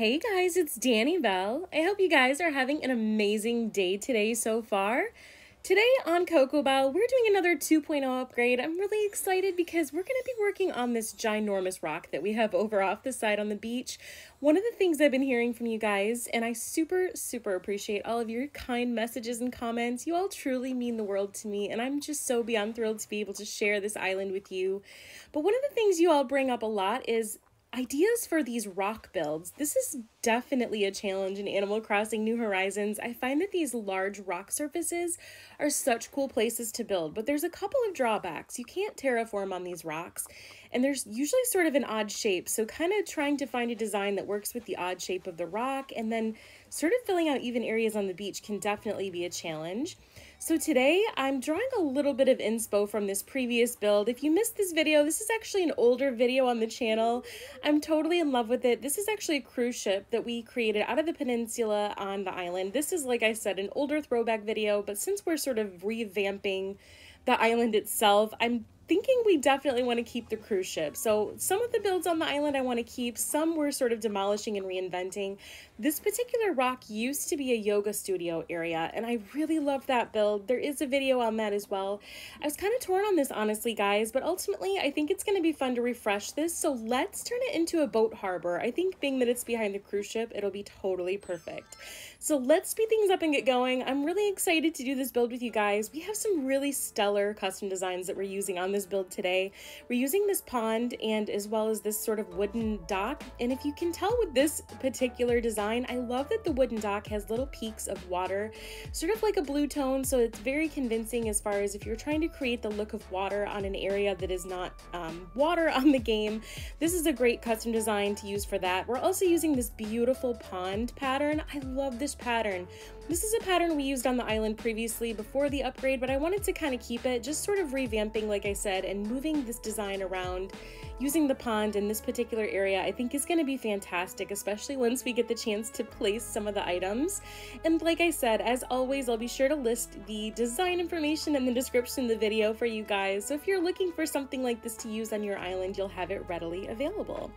Hey guys, it's Danibelle. I hope you guys are having an amazing day today so far. Today on Cocobelle, we're doing another 2.0 upgrade. I'm really excited because we're going to be working on this ginormous rock that we have over off the side on the beach. One of the things I've been hearing from you guys, and I super, super appreciate all of your kind messages and comments. You all truly mean the world to me, and I'm just so beyond thrilled to be able to share this island with you. But one of the things you all bring up a lot is ideas for these rock builds. This is definitely a challenge in Animal Crossing New Horizons. I find that these large rock surfaces are such cool places to build, but there's a couple of drawbacks. You can't terraform on these rocks, and there's usually sort of an odd shape, so kind of trying to find a design that works with the odd shape of the rock and then sort of filling out even areas on the beach can definitely be a challenge. So today I'm drawing a little bit of inspo from this previous build. If you missed this video, this is actually an older video on the channel. I'm totally in love with it. This is actually a cruise ship that we created out of the peninsula on the island. This is, like I said, an older throwback video, but since we're sort of revamping the island itself, I'm thinking we definitely want to keep the cruise ship. So some of the builds on the island I want to keep, some we're sort of demolishing and reinventing. This particular rock used to be a yoga studio area, and I really love that build. There is a video on that as well. I was kind of torn on this, honestly, guys, but ultimately I think it's going to be fun to refresh this, so let's turn it into a boat harbor. I think being that it's behind the cruise ship, it'll be totally perfect. So let's speed things up and get going. I'm really excited to do this build with you guys. We have some really stellar custom designs that we're using on this build today. We're using this pond and as well as this sort of wooden dock. And if you can tell with this particular design, I love that the wooden dock has little peaks of water, sort of like a blue tone. So it's very convincing as far as if you're trying to create the look of water on an area that is not um, water on the game, this is a great custom design to use for that. We're also using this beautiful pond pattern. I love this pattern. This is a pattern we used on the island previously before the upgrade, but I wanted to kind of keep it, just sort of revamping, like I said, and moving this design around using the pond in this particular area I think is going to be fantastic, especially once we get the chance to place some of the items. And like I said, as always, I'll be sure to list the design information in the description of the video for you guys, so if you're looking for something like this to use on your island, you'll have it readily available.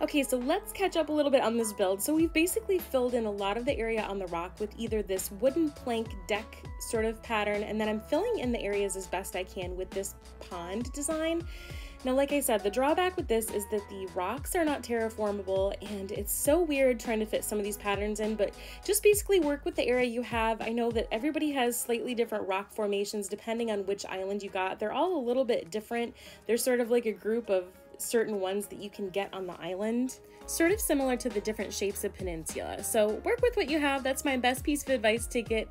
Okay, so let's catch up a little bit on this build. So we've basically filled in a lot of the area on the rock with either this wooden plank deck sort of pattern, and then I'm filling in the areas as best I can with this pond design. Now, like I said, the drawback with this is that the rocks are not terraformable and it's so weird trying to fit some of these patterns in, but just basically work with the area you have. I know that everybody has slightly different rock formations depending on which island you got. They're all a little bit different. They're sort of like a group of certain ones that you can get on the island sort of similar to the different shapes of peninsula. So work with what you have. That's my best piece of advice to get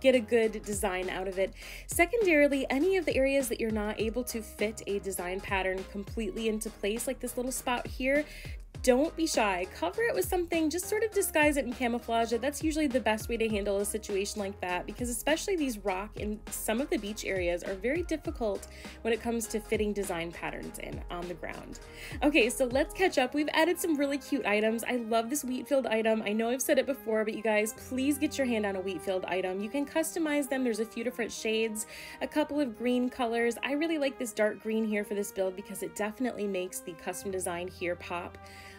get a good design out of it. Secondarily, any of the areas that you're not able to fit a design pattern completely into place, like this little spot here, don't be shy. Cover it with something, just sort of disguise it and camouflage it. That's usually the best way to handle a situation like that because especially these rock and some of the beach areas are very difficult when it comes to fitting design patterns in on the ground. Okay, so let's catch up. We've added some really cute items. I love this wheat field item. I know I've said it before, but you guys, please get your hand on a wheat field item. You can customize them. There's a few different shades, a couple of green colors. I really like this dark green here for this build because it definitely makes the custom design here pop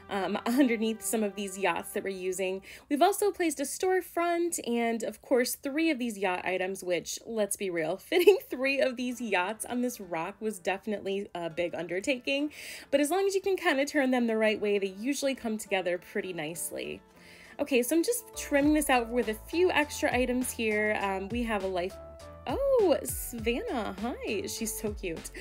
um, underneath some of these yachts that we're using. We've also placed a storefront and of course three of these yacht items, which let's be real, fitting three of these yachts on this rock was definitely a big undertaking. But as long as you can kind of turn them the right way, they usually come together pretty nicely. Okay, so I'm just trimming this out with a few extra items here. Um, we have a life Oh, Savannah, hi. She's so cute.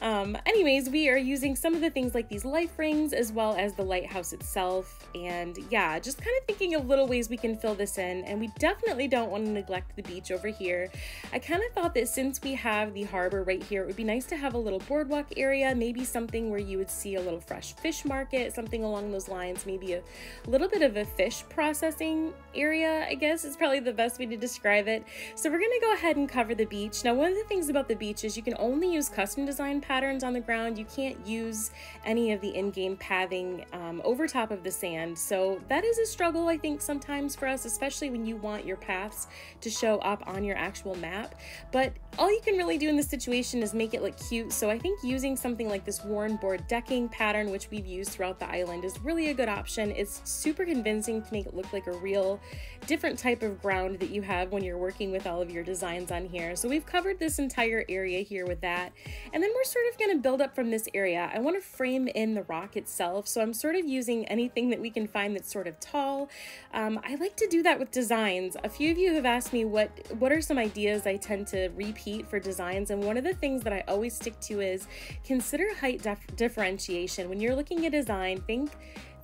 Um, anyways, we are using some of the things like these life rings as well as the lighthouse itself. And yeah, just kind of thinking of little ways we can fill this in. And we definitely don't want to neglect the beach over here. I kind of thought that since we have the harbor right here, it would be nice to have a little boardwalk area, maybe something where you would see a little fresh fish market, something along those lines, maybe a little bit of a fish processing area, I guess is probably the best way to describe it. So we're going to go ahead and cover the beach beach. Now, one of the things about the beach is you can only use custom design patterns on the ground. You can't use any of the in-game pathing um, over top of the sand. So that is a struggle, I think, sometimes for us, especially when you want your paths to show up on your actual map. But all you can really do in this situation is make it look cute. So I think using something like this worn board decking pattern, which we've used throughout the island, is really a good option. It's super convincing to make it look like a real different type of ground that you have when you're working with all of your designs on here. So we've covered this entire area here with that. And then we're sort of going to build up from this area. I want to frame in the rock itself. So I'm sort of using anything that we can find that's sort of tall. Um, I like to do that with designs. A few of you have asked me what, what are some ideas I tend to repeat for designs. And one of the things that I always stick to is consider height differentiation. When you're looking at design, think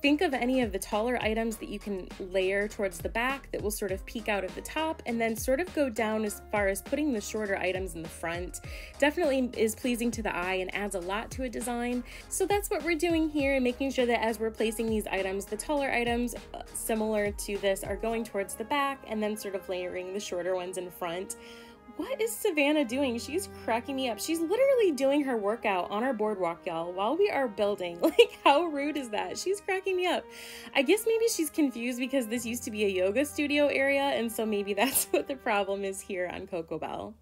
Think of any of the taller items that you can layer towards the back that will sort of peek out at the top and then sort of go down as far as putting the shorter items in the front. Definitely is pleasing to the eye and adds a lot to a design. So that's what we're doing here and making sure that as we're placing these items, the taller items uh, similar to this are going towards the back and then sort of layering the shorter ones in front. What is Savannah doing? She's cracking me up. She's literally doing her workout on our boardwalk, y'all, while we are building. Like, how rude is that? She's cracking me up. I guess maybe she's confused because this used to be a yoga studio area, and so maybe that's what the problem is here on Cocobelle.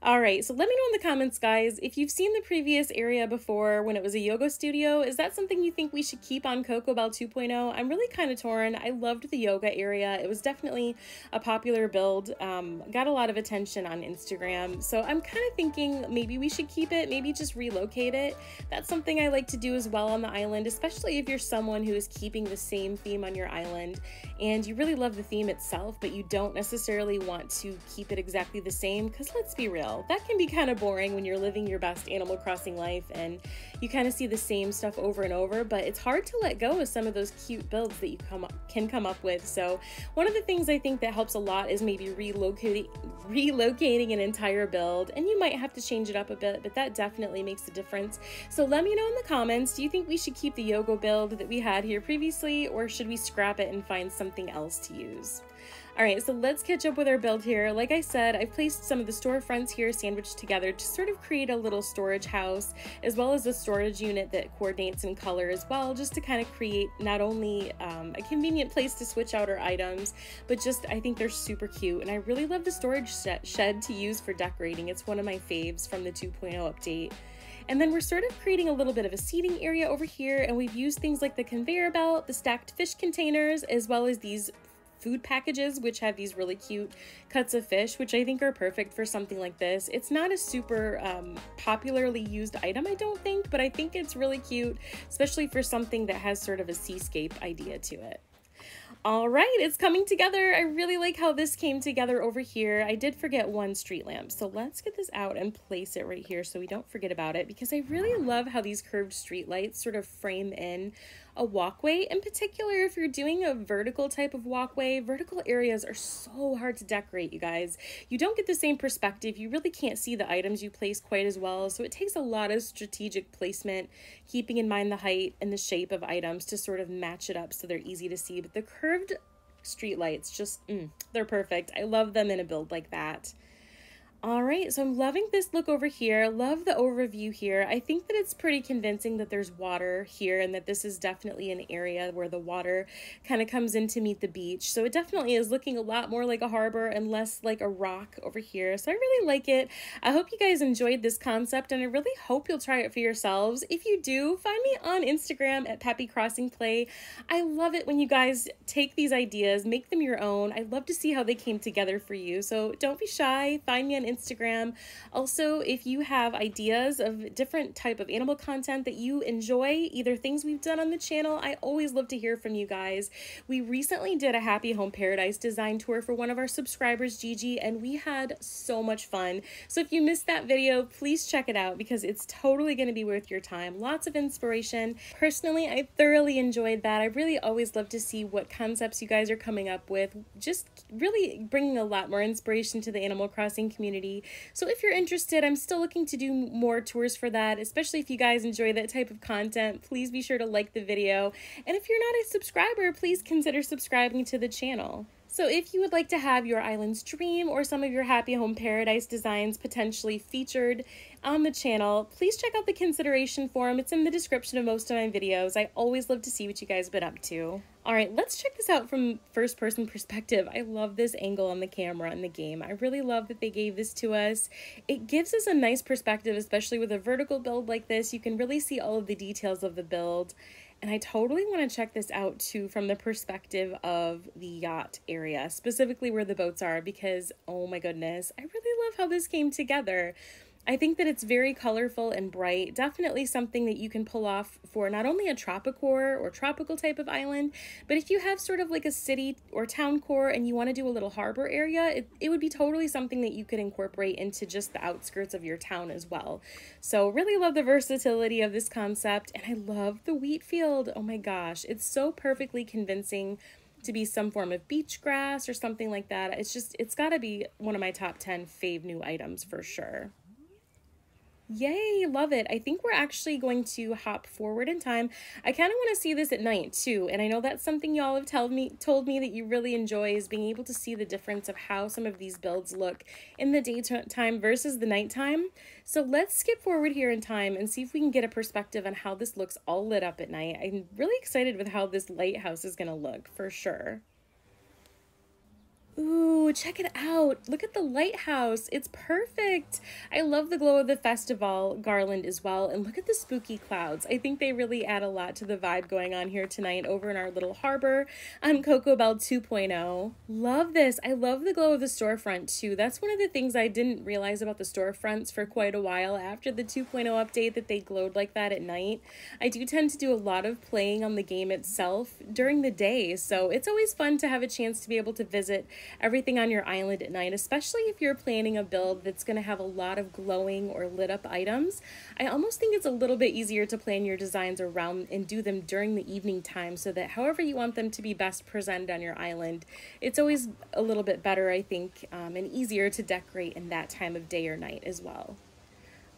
All right, so let me know in the comments, guys, if you've seen the previous area before when it was a yoga studio. Is that something you think we should keep on Cocobelle 2.0? I'm really kind of torn. I loved the yoga area. It was definitely a popular build, um, got a lot of attention on Instagram. So I'm kind of thinking maybe we should keep it, maybe just relocate it. That's something I like to do as well on the island, especially if you're someone who is keeping the same theme on your island and you really love the theme itself, but you don't necessarily want to keep it exactly the same because let's be real that can be kind of boring when you're living your best Animal Crossing life and you kind of see the same stuff over and over, but it's hard to let go of some of those cute builds that you come up, can come up with. So one of the things I think that helps a lot is maybe relocating relocating an entire build and you might have to change it up a bit, but that definitely makes a difference. So let me know in the comments, do you think we should keep the yoga build that we had here previously or should we scrap it and find something else to use? All right, so let's catch up with our build here. Like I said, I've placed some of the storefronts here sandwiched together to sort of create a little storage house, as well as a storage unit that coordinates in color as well, just to kind of create not only um, a convenient place to switch out our items, but just I think they're super cute. And I really love the storage shed to use for decorating. It's one of my faves from the 2.0 update. And then we're sort of creating a little bit of a seating area over here and we've used things like the conveyor belt, the stacked fish containers, as well as these food packages, which have these really cute cuts of fish, which I think are perfect for something like this. It's not a super um, popularly used item, I don't think, but I think it's really cute, especially for something that has sort of a seascape idea to it. All right, it's coming together. I really like how this came together over here. I did forget one street lamp, so let's get this out and place it right here so we don't forget about it because I really love how these curved street lights sort of frame in a walkway. In particular, if you're doing a vertical type of walkway, vertical areas are so hard to decorate, you guys. You don't get the same perspective. You really can't see the items you place quite as well. So it takes a lot of strategic placement, keeping in mind the height and the shape of items to sort of match it up so they're easy to see. But the curved street lights just, mm, they're perfect. I love them in a build like that. All right, so I'm loving this look over here. Love the overview here. I think that it's pretty convincing that there's water here and that this is definitely an area where the water kind of comes in to meet the beach. So it definitely is looking a lot more like a harbor and less like a rock over here. So I really like it. I hope you guys enjoyed this concept and I really hope you'll try it for yourselves. If you do, find me on Instagram at Peppy Crossing Play. I love it when you guys take these ideas, make them your own. I love to see how they came together for you. So don't be shy. Find me on Instagram. Also, if you have ideas of different type of animal content that you enjoy, either things we've done on the channel, I always love to hear from you guys. We recently did a Happy Home Paradise design tour for one of our subscribers, Gigi, and we had so much fun. So if you missed that video, please check it out because it's totally going to be worth your time. Lots of inspiration. Personally, I thoroughly enjoyed that. I really always love to see what concepts you guys are coming up with. Just really bringing a lot more inspiration to the Animal Crossing community community. So if you're interested, I'm still looking to do more tours for that, especially if you guys enjoy that type of content. Please be sure to like the video. And if you're not a subscriber, please consider subscribing to the channel. So if you would like to have your island's dream or some of your happy home paradise designs potentially featured on the channel, please check out the consideration form. It's in the description of most of my videos. I always love to see what you guys have been up to. All right, let's check this out from first person perspective. I love this angle on the camera in the game. I really love that they gave this to us. It gives us a nice perspective, especially with a vertical build like this. You can really see all of the details of the build. And I totally want to check this out too from the perspective of the yacht area, specifically where the boats are, because oh my goodness, I really love how this came together. I think that it's very colorful and bright. Definitely something that you can pull off for not only a tropicore or tropical type of island, but if you have sort of like a city or town core and you want to do a little harbor area, it, it would be totally something that you could incorporate into just the outskirts of your town as well. So really love the versatility of this concept and I love the wheat field. Oh my gosh, it's so perfectly convincing to be some form of beach grass or something like that. It's just, it's got to be one of my top 10 fave new items for sure. Yay, love it. I think we're actually going to hop forward in time. I kind of want to see this at night too, and I know that's something y'all have told me told me that you really enjoy is being able to see the difference of how some of these builds look in the daytime versus the nighttime. So let's skip forward here in time and see if we can get a perspective on how this looks all lit up at night. I'm really excited with how this lighthouse is going to look for sure. Ooh, check it out. Look at the lighthouse. It's perfect. I love the glow of the festival garland as well. And look at the spooky clouds. I think they really add a lot to the vibe going on here tonight over in our little harbor on Cocobelle 2.0. Love this. I love the glow of the storefront too. That's one of the things I didn't realize about the storefronts for quite a while after the 2.0 update that they glowed like that at night. I do tend to do a lot of playing on the game itself during the day. So it's always fun to have a chance to be able to visit everything on your island at night, especially if you're planning a build that's going to have a lot of glowing or lit up items. I almost think it's a little bit easier to plan your designs around and do them during the evening time so that however you want them to be best presented on your island, it's always a little bit better, I think, um, and easier to decorate in that time of day or night as well.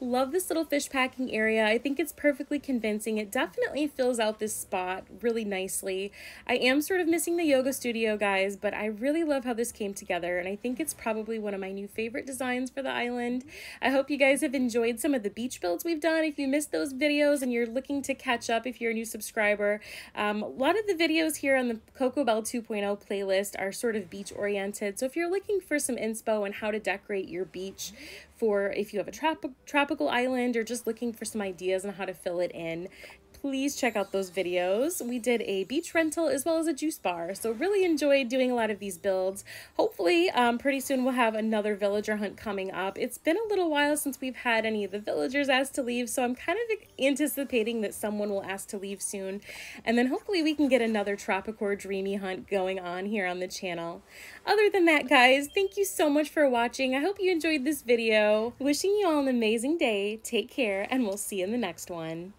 Love this little fish packing area. I think it's perfectly convincing. It definitely fills out this spot really nicely. I am sort of missing the yoga studio, guys, but I really love how this came together, and I think it's probably one of my new favorite designs for the island. I hope you guys have enjoyed some of the beach builds we've done. If you missed those videos and you're looking to catch up if you're a new subscriber, um, a lot of the videos here on the Cocobelle 2.0 playlist are sort of beach oriented. So if you're looking for some inspo on how to decorate your beach for if you have a trop tropical island or just looking for some ideas on how to fill it in please check out those videos. We did a beach rental as well as a juice bar, so really enjoyed doing a lot of these builds. Hopefully, um, pretty soon we'll have another villager hunt coming up. It's been a little while since we've had any of the villagers asked to leave, so I'm kind of anticipating that someone will ask to leave soon. And then hopefully we can get another Tropicore Dreamie hunt going on here on the channel. Other than that, guys, thank you so much for watching. I hope you enjoyed this video. Wishing you all an amazing day. Take care, and we'll see you in the next one.